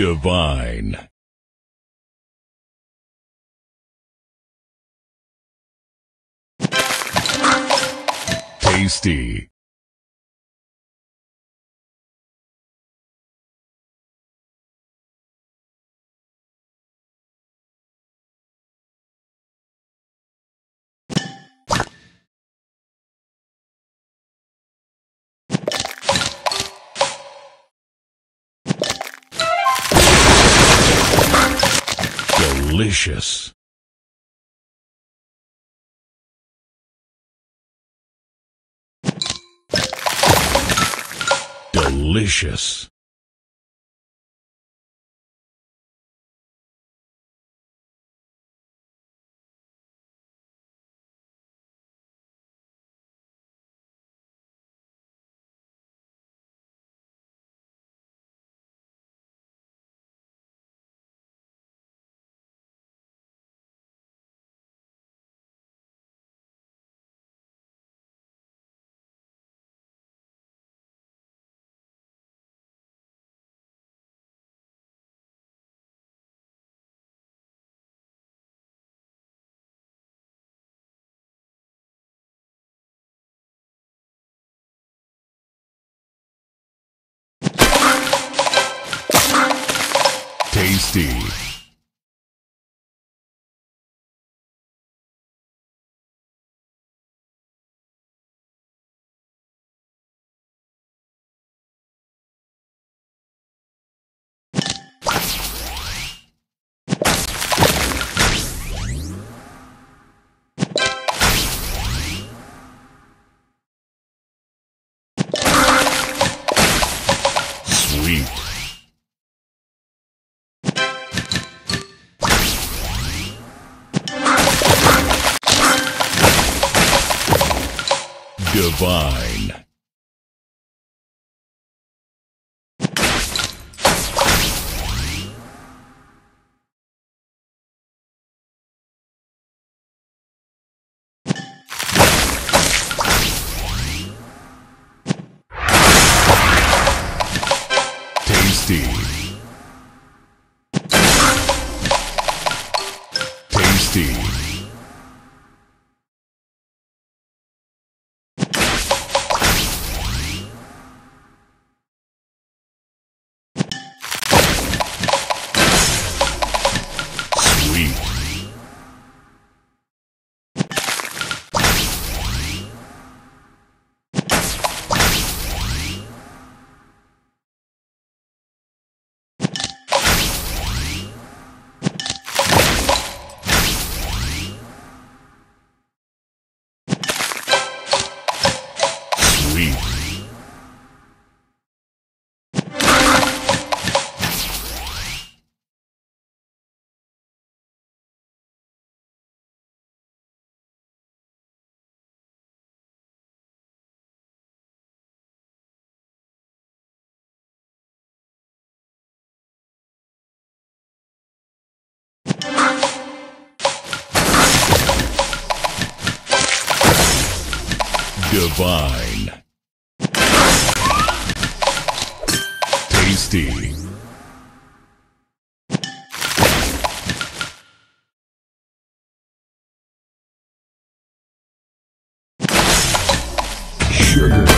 Divine. Tasty. Delicious. Delicious. Tasty. Divine. Tasty. Tasty. Sweet. Divine. tasty. Sugar.